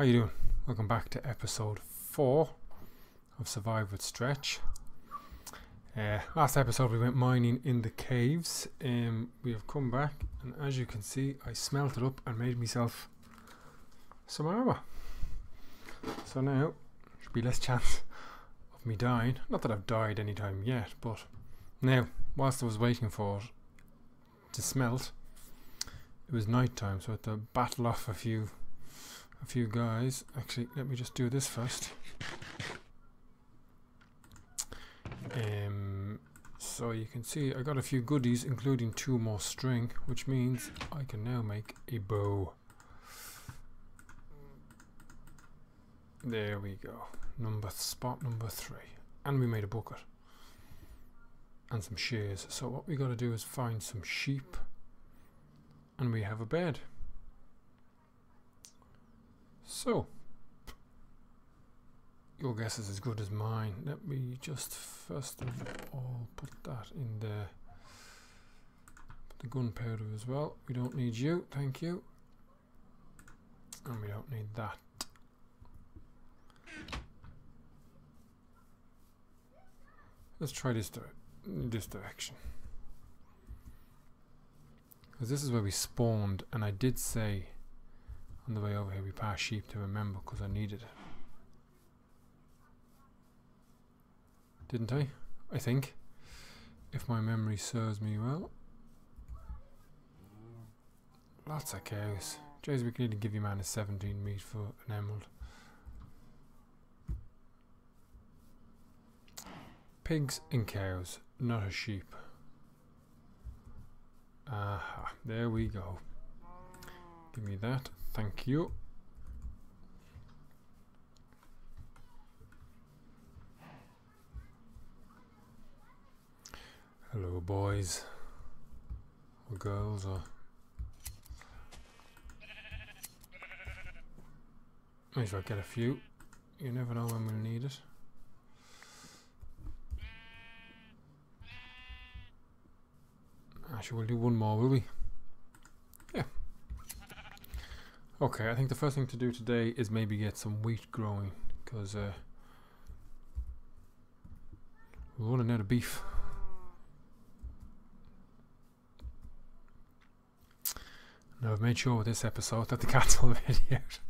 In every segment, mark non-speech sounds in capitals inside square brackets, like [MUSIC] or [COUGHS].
How you doing? Welcome back to episode 4 of Survive with Stretch. Uh, last episode we went mining in the caves. Um, we have come back and as you can see I smelted up and made myself some armour. So now should be less chance of me dying. Not that I've died any time yet, but now whilst I was waiting for it to smelt it was night time so I had to battle off a few a few guys. Actually, let me just do this first. Um, so you can see I got a few goodies, including two more string, which means I can now make a bow. There we go. Number spot number three, and we made a bucket and some shears. So what we got to do is find some sheep, and we have a bed. So, your guess is as good as mine. Let me just first of all put that in there. Put the gunpowder as well. We don't need you, thank you. And we don't need that. Let's try this dire this direction. Because this is where we spawned, and I did say on the way over here we passed sheep to remember because I needed it. Didn't I? I think. If my memory serves me well. Lots of cows. Jays, we can to give you man a 17 meat for an emerald. Pigs and cows, not a sheep. Aha, there we go. Give me that. Thank you. Hello, boys or girls, or might as well get a few. You never know when we'll need it. Actually, we'll do one more, will we? Okay, I think the first thing to do today is maybe get some wheat growing because uh, we're running out of beef. Now I've made sure with this episode that the cat's [LAUGHS] already out.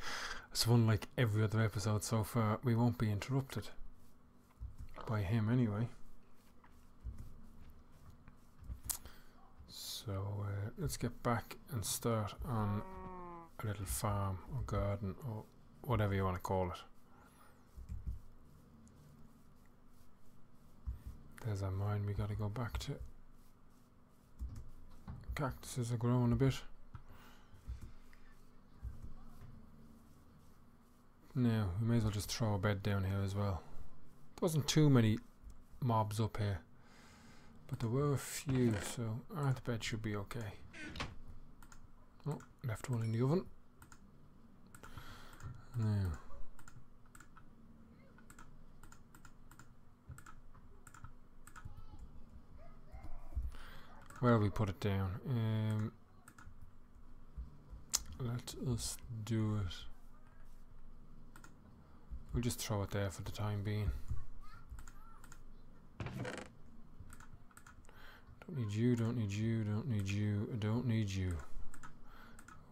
So unlike every other episode so far, we won't be interrupted by him anyway. So uh, let's get back and start on a little farm or garden or whatever you want to call it. There's our mine we got to go back to. Cactuses are growing a bit. Now, we may as well just throw a bed down here as well. There wasn't too many mobs up here. But there were a few, so our bed should be okay. Oh, left one in the oven. Now. Where we put it down? Um, let us do it. We'll just throw it there for the time being. Don't need you, don't need you, don't need you, don't need you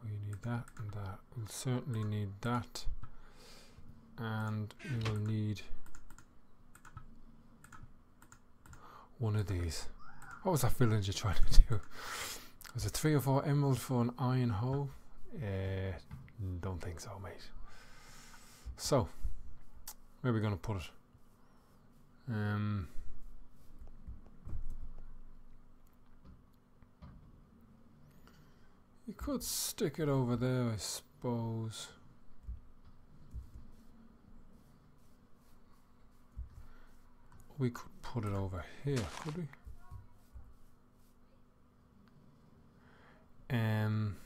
we need that and that. We'll certainly need that. And we will need one of these. What was that village you're [LAUGHS] trying to do? Was it three or four emerald for an iron hoe? Uh, don't think so, mate. So, where are we going to put it? Um, You could stick it over there, I suppose. We could put it over here, could we? Um...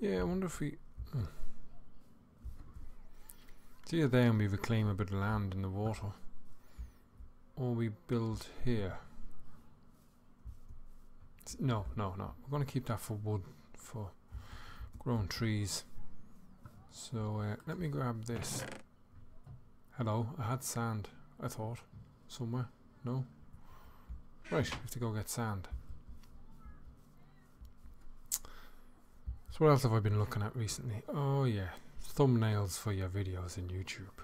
Yeah, I wonder if we... Hmm. It's there and we reclaim a bit of land in the water. Or we build here. No, no, no. We're going to keep that for wood, for grown trees. So uh, let me grab this. Hello, I had sand, I thought, somewhere. No? Right, we have to go get sand. So what else have I been looking at recently? Oh yeah, thumbnails for your videos in YouTube.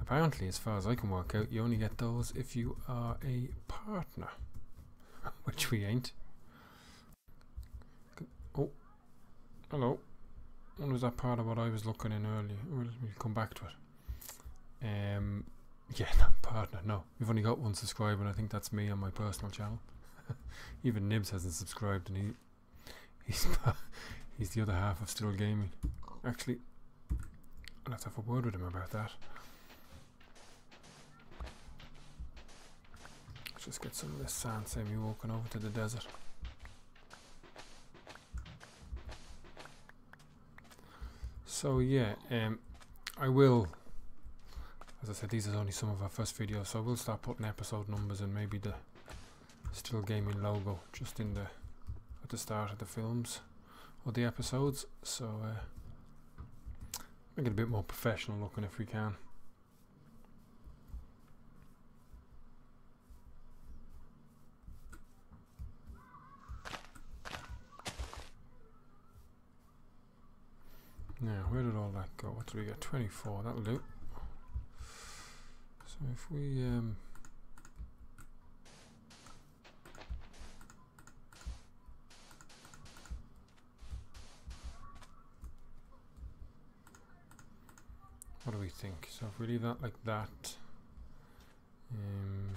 Apparently, as far as I can work out, you only get those if you are a partner. [LAUGHS] Which we ain't. Oh, hello. What was that part of what I was looking in earlier? We'll, we'll come back to it. Um, yeah, [LAUGHS] no, partner, no. We've only got one subscriber, and I think that's me on my personal channel. [LAUGHS] Even Nibbs hasn't subscribed, and he he's he's the other half of Still Gaming. Actually, to have a word with him about that. Just get some of this sand, save me walking over to the desert. So yeah, um, I will as I said, these are only some of our first videos, so we'll start putting episode numbers and maybe the Still Gaming logo just in the at the start of the films or the episodes. So uh, make it a bit more professional looking if we can. Now, where did all that go? What do we get? 24, that'll do. So if we um, what do we think? So if we leave that like that, um,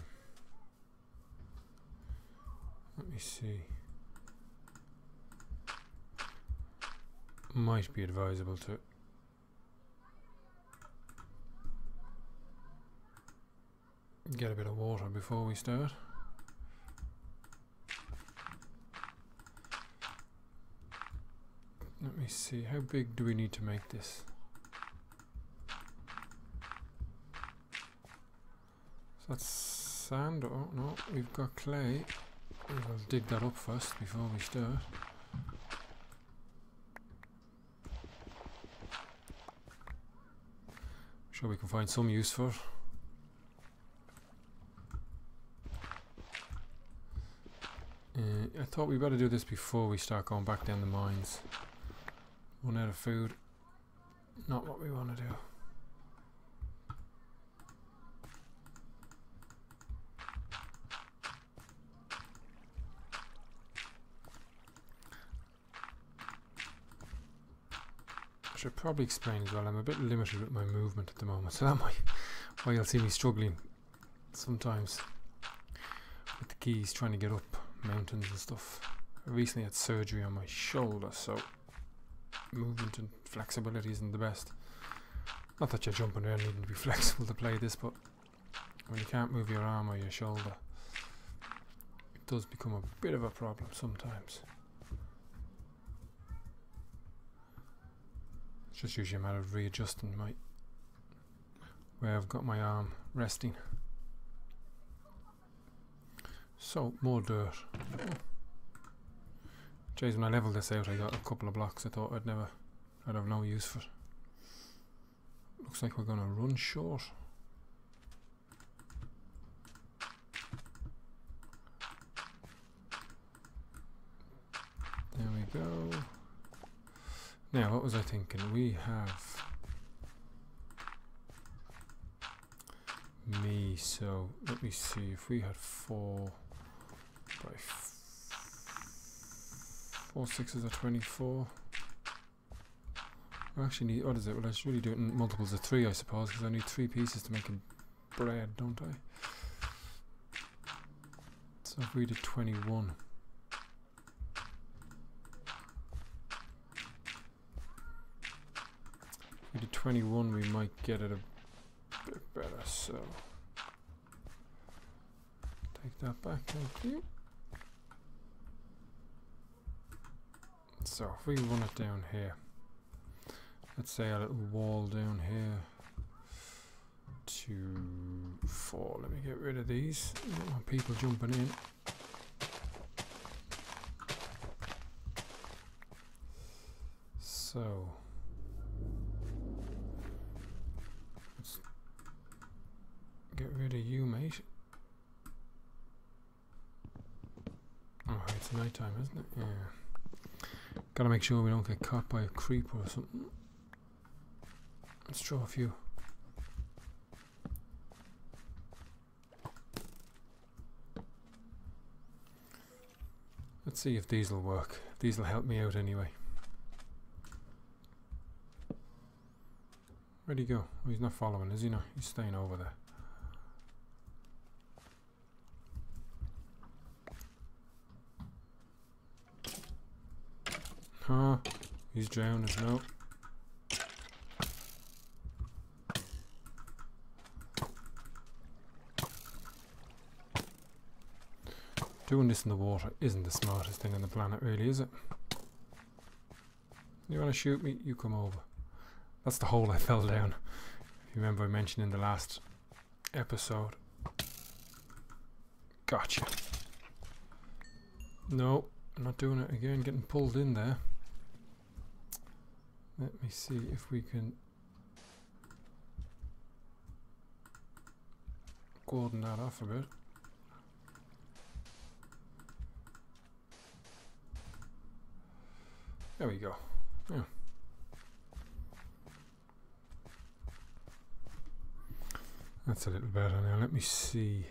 let me see. Might be advisable to get a bit of water before we start. Let me see, how big do we need to make this? So that's sand, oh no, we've got clay. We'll dig that up first before we start. Sure we can find some use for it. Uh, I thought we better do this before we start going back down the mines. Run out of food. Not what we want to do. I should probably explain as well, I'm a bit limited with my movement at the moment, [LAUGHS] so that might why you'll see me struggling sometimes with the keys trying to get up mountains and stuff. I recently had surgery on my shoulder, so movement and flexibility isn't the best. Not that you're jumping around needing to be [LAUGHS] flexible to play this, but when you can't move your arm or your shoulder, it does become a bit of a problem sometimes. It's just usually a matter of readjusting my where I've got my arm resting. So, more dirt. Jeez, when I leveled this out I got a couple of blocks I thought I'd never, I'd have no use for. Looks like we're gonna run short. There we go. Now, what was I thinking? We have me, so let me see if we had four by four sixes are 24. I actually need, what is it? Well, I should really do it in multiples of three, I suppose, because I need three pieces to make a bread, don't I? So if we did 21. If we did 21, we might get it a bit better, so take that back, thank you. So if we run it down here, let's say a little wall down here, two, four. Let me get rid of these. people jumping in. So let's get rid of you, mate. Oh, it's night time, isn't it? Yeah. Gotta make sure we don't get caught by a creeper or something. Let's draw a few. Let's see if these will work. These will help me out anyway. Where'd he go? Oh, he's not following, is he not? He's staying over there. Huh? He's drowning, no. Doing this in the water isn't the smartest thing on the planet, really, is it? You want to shoot me? You come over. That's the hole I [LAUGHS] fell down. If you remember I mentioned in the last episode. Gotcha. No, I'm not doing it again, getting pulled in there. Let me see if we can golden that off a bit. There we go. Yeah. That's a little better now. Let me see.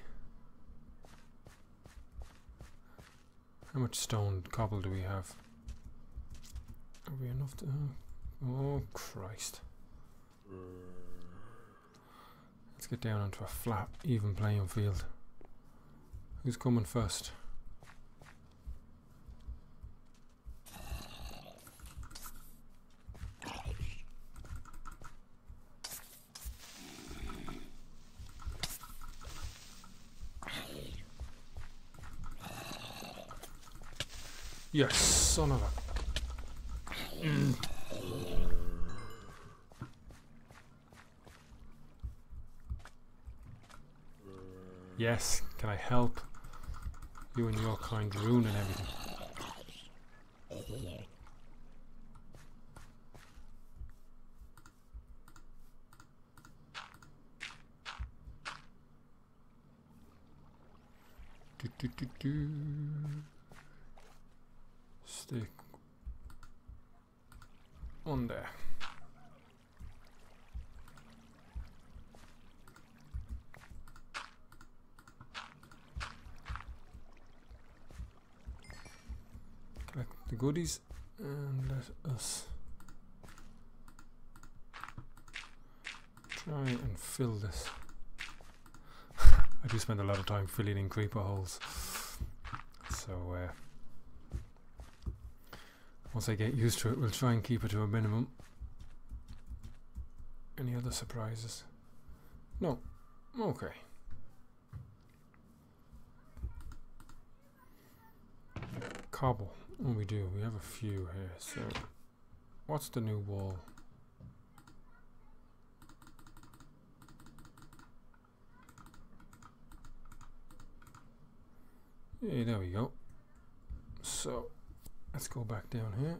How much stone cobble do we have? Are we enough to... Oh, Christ. Let's get down onto a flat, even playing field. Who's coming first? Yes, son of a... Mm. Yes, can I help? You and your kind ruining everything. Do, do, do, do. Stick on there. Collect the goodies and let us try and fill this. [LAUGHS] I do spend a lot of time filling in creeper holes. So uh, once I get used to it, we'll try and keep it to a minimum. Any other surprises? No. Okay. Cobble. Oh, we do. We have a few here. So, what's the new wall? Yeah, there we go. So, let's go back down here.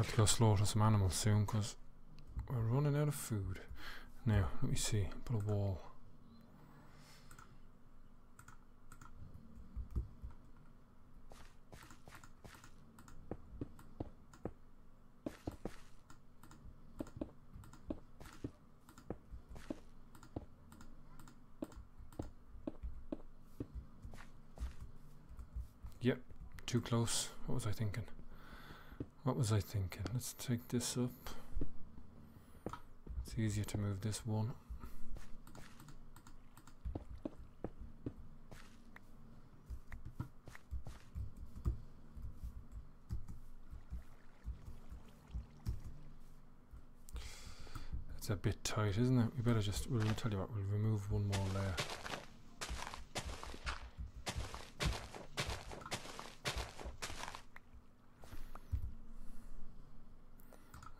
Have to go slaughter some animals soon because we're running out of food. Now, let me see. Put a wall. Yep, too close. What was I thinking? What was I thinking? Let's take this up. It's easier to move this one. It's a bit tight, isn't it? We better just, we'll tell you what, we'll remove one more layer.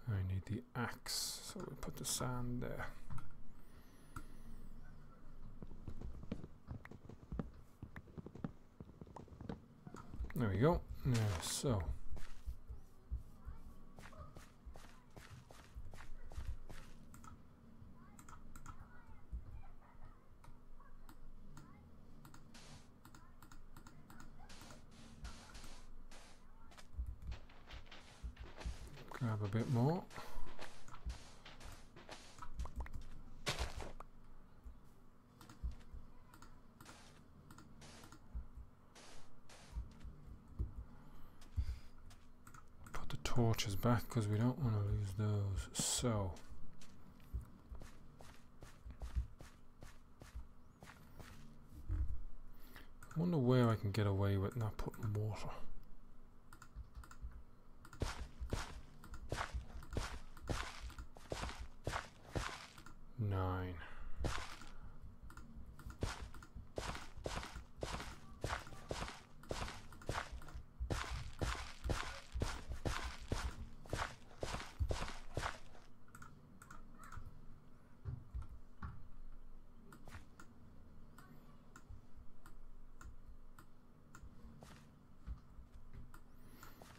I need the the axe. So we'll there. Uh, there we go. Now, so. Grab a bit more. Put the torches back because we don't want to lose those. So. I wonder where I can get away with not putting water. Nine.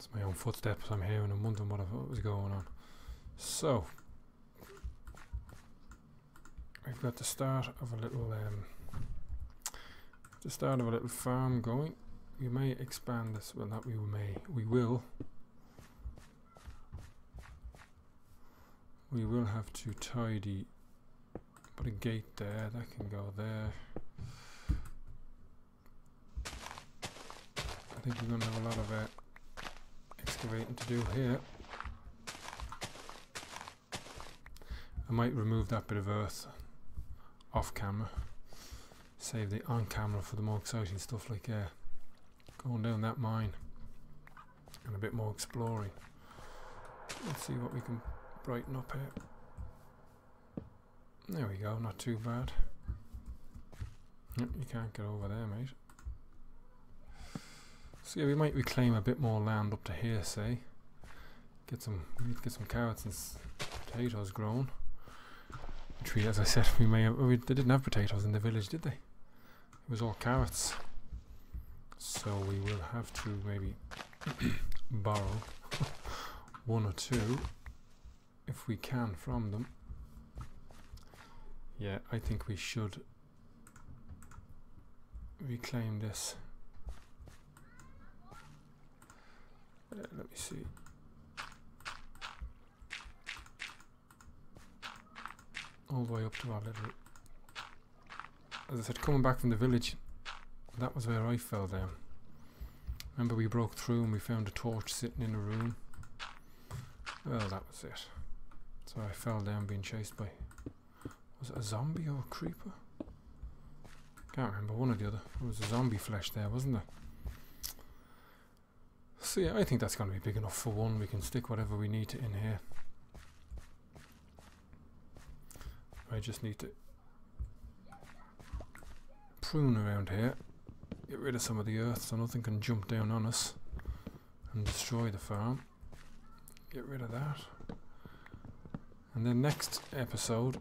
It's my own footsteps I'm hearing. I'm wondering what, what was going on. So, we've got the start of a little um, the start of a little farm going. We may expand this. Well, not we may. We will. We will have to tidy. Put a gate there. That can go there. I think we're going to have a lot of uh, excavating to do here. I might remove that bit of earth off camera. Save the on camera for the more exciting stuff like uh, going down that mine and a bit more exploring. Let's see what we can brighten up here. There we go, not too bad. You can't get over there, mate. So yeah, we might reclaim a bit more land up to here, say. Get some, we need to get some carrots and potatoes grown. Which we, as I said, we may have, we, they didn't have potatoes in the village, did they? It was all carrots. So we will have to maybe [COUGHS] borrow [LAUGHS] one or two if we can from them. Yeah, I think we should reclaim this. Uh, let me see. All the way up to our little. As I said, coming back from the village, that was where I fell down. Remember, we broke through and we found a torch sitting in a room. Well, that was it. So I fell down being chased by. Was it a zombie or a creeper? Can't remember, one or the other. There was a zombie flesh there, wasn't there? So yeah, I think that's going to be big enough for one. We can stick whatever we need to in here. I just need to prune around here, get rid of some of the earth so nothing can jump down on us and destroy the farm. Get rid of that. And then next episode,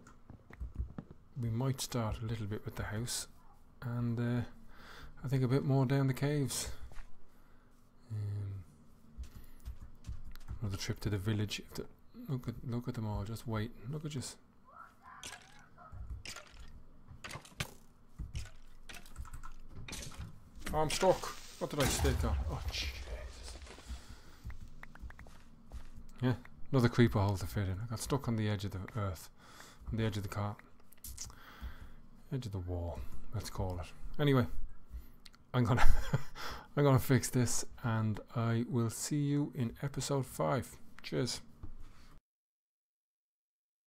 we might start a little bit with the house and uh, I think a bit more down the caves. Another trip to the village. Look at look at them all. Just wait. Look at just. I'm stuck. What did I stick on? Oh Jesus. Yeah, another creeper hole to fit in. I got stuck on the edge of the earth, on the edge of the car, edge of the wall. Let's call it. Anyway, I'm gonna [LAUGHS] I'm gonna fix this, and I will see you in episode five. Cheers.